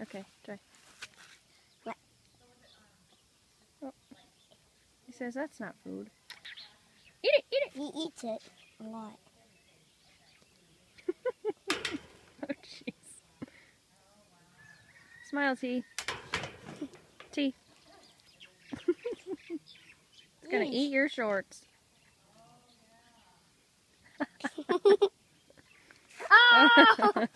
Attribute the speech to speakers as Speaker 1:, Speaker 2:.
Speaker 1: Okay, try.
Speaker 2: What?
Speaker 1: Oh. He says that's not food. Eat it, eat it.
Speaker 2: He eats it a lot.
Speaker 1: Oh, jeez. Smile, T. T. it's gonna eat your shorts.
Speaker 2: Oh!